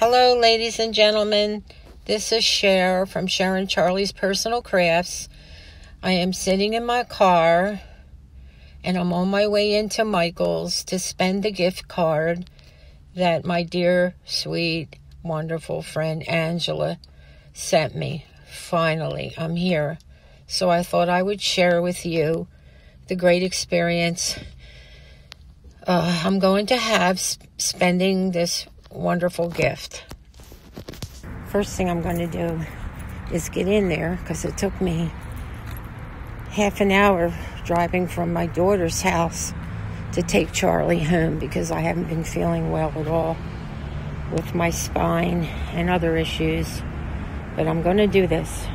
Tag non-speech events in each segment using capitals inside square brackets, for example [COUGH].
Hello, ladies and gentlemen. This is Cher from Cher and Charlie's Personal Crafts. I am sitting in my car and I'm on my way into Michael's to spend the gift card that my dear, sweet, wonderful friend Angela sent me. Finally, I'm here. So I thought I would share with you the great experience uh, I'm going to have spending this wonderful gift. First thing I'm going to do is get in there because it took me half an hour driving from my daughter's house to take Charlie home because I haven't been feeling well at all with my spine and other issues. But I'm going to do this.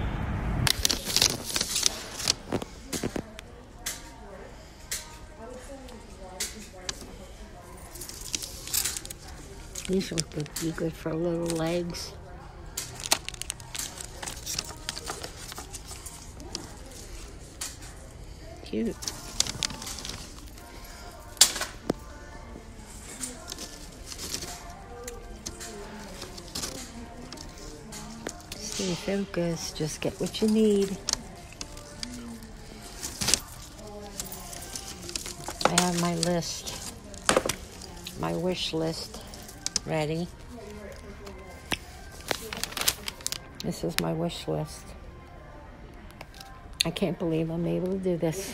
These would be good for little legs. Cute. Stay focused. Just get what you need. I have my list, my wish list ready. This is my wish list. I can't believe I'm able to do this.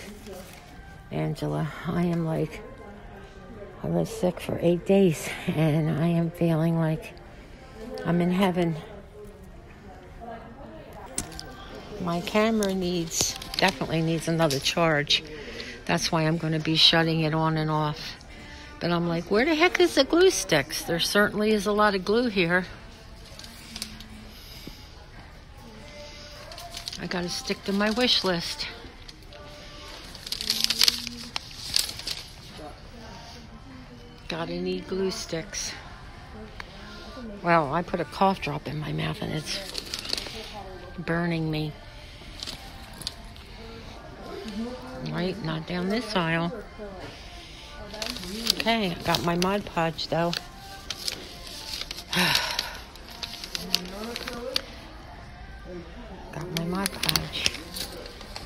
Angela, I am like, I was sick for eight days and I am feeling like I'm in heaven. My camera needs, definitely needs another charge. That's why I'm going to be shutting it on and off. But I'm like, where the heck is the glue sticks? There certainly is a lot of glue here. I gotta stick to my wish list. Gotta need glue sticks. Well, I put a cough drop in my mouth and it's burning me. Right, not down this aisle. Okay, I got my Mod Podge though. [SIGHS] got my Mod Podge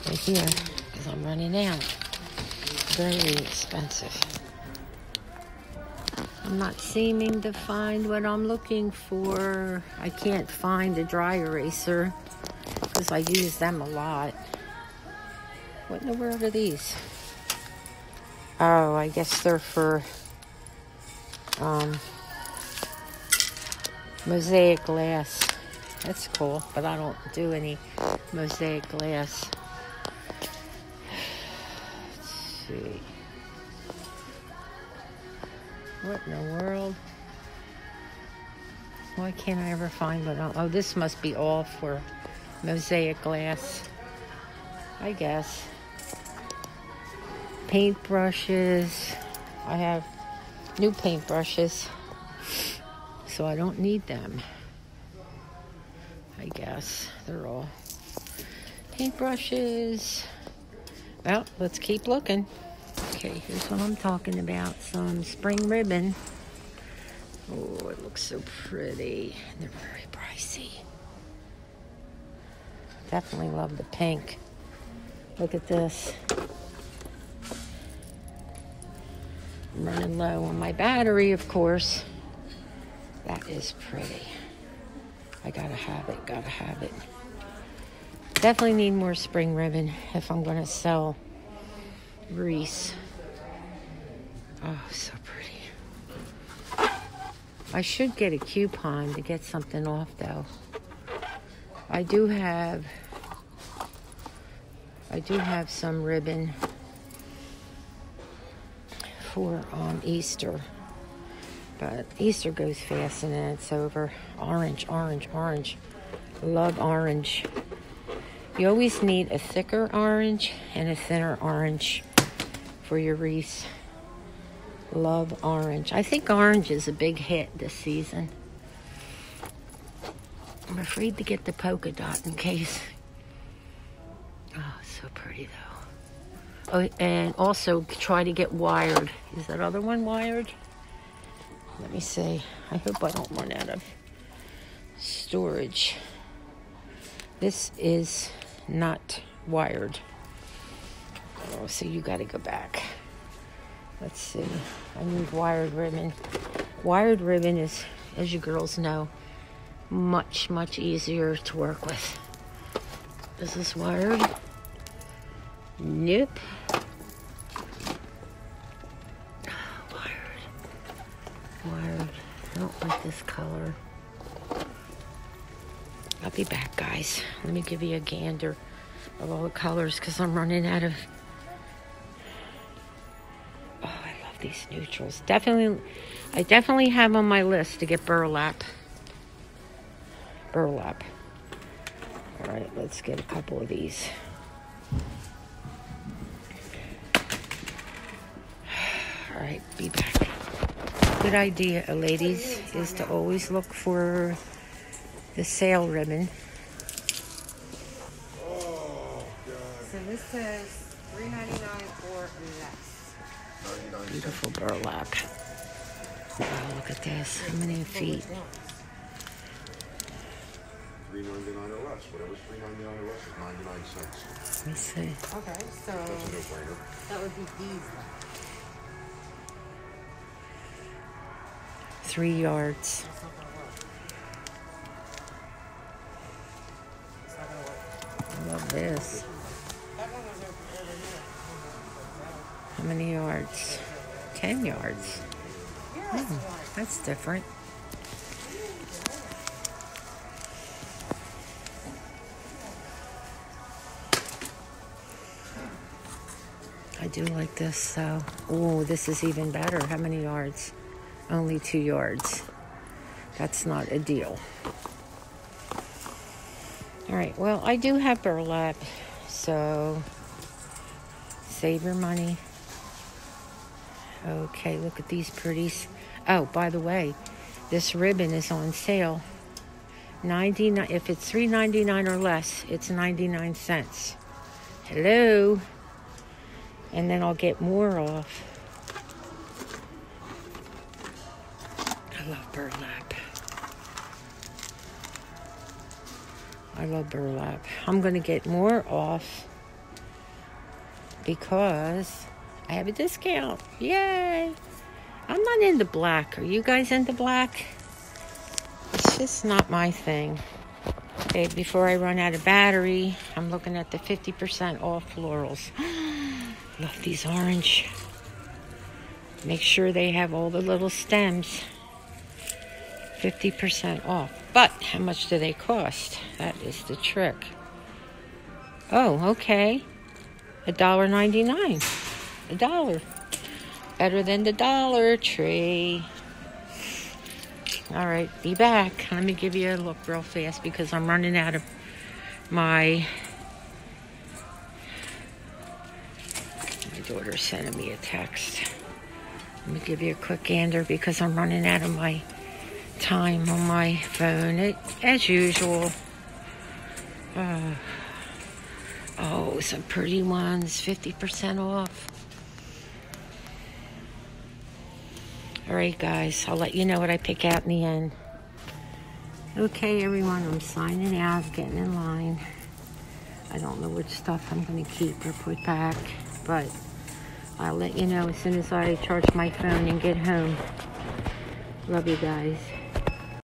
right here because I'm running out. Very expensive. I'm not seeming to find what I'm looking for. I can't find a dry eraser because I use them a lot. What in the world are these? Oh, I guess they're for um, mosaic glass. That's cool, but I don't do any mosaic glass. Let's see. What in the world? Why can't I ever find one? Oh, this must be all for mosaic glass. I guess paint brushes. I have new paint brushes, so I don't need them. I guess they're all paint brushes. Well, let's keep looking. Okay, here's what I'm talking about some spring ribbon. Oh, it looks so pretty. They're very pricey. Definitely love the pink. Look at this. I'm running low on my battery, of course. That is pretty. I gotta have it, gotta have it. Definitely need more spring ribbon if I'm gonna sell Reese. Oh, so pretty. I should get a coupon to get something off though. I do have I do have some ribbon for um, Easter. But Easter goes fast and then it's over. Orange, orange, orange. Love orange. You always need a thicker orange and a thinner orange for your wreath. Love orange. I think orange is a big hit this season. I'm afraid to get the polka dot in case. Oh, so pretty though. Oh, and also try to get wired. Is that other one wired? Let me see. I hope I don't run out of storage. This is not wired. Oh, so you got to go back. Let's see. I need wired ribbon. Wired ribbon is, as you girls know, much, much easier to work with. Is this wired? Nope. Wired. Wired. I don't like this color. I'll be back, guys. Let me give you a gander of all the colors because I'm running out of. Oh, I love these neutrals. Definitely, I definitely have on my list to get burlap. Burlap. All right, let's get a couple of these. All right, be back. Good idea, ladies, is to always look for the sale ribbon. So this says three ninety nine or less. Beautiful burlap. Oh, look at this. How many feet? Three ninety nine or less, whatever's three ninety nine or less is ninety nine cents. Let me see. Okay, so That's a no brainer. that would be these. Gonna work. I love this. How many yards? Ten yards. Hmm, that's different. I do like this. Oh, this is even better. How many yards? Only two yards. That's not a deal. All right, well, I do have burlap, so save your money. Okay, look at these pretties. Oh, by the way, this ribbon is on sale. 99 if it's 3.99 or less, it's 99 cents. Hello. And then I'll get more off. I love burlap. I love burlap. I'm going to get more off because I have a discount. Yay! I'm not into black. Are you guys into black? It's just not my thing. Okay, before I run out of battery, I'm looking at the 50% off florals. [GASPS] Love these orange. Make sure they have all the little stems. 50% off. But how much do they cost? That is the trick. Oh, okay. A dollar ninety-nine. A dollar. Better than the Dollar Tree. All right, be back. Let me give you a look real fast because I'm running out of my. My daughter's sending me a text. Let me give you a quick gander because I'm running out of my time on my phone. It, as usual. Uh, oh, some pretty ones, 50% off. All right, guys, I'll let you know what I pick out in the end. Okay, everyone, I'm signing out, getting in line. I don't know which stuff I'm going to keep or put back, but I'll let you know as soon as I charge my phone and get home. Love you guys.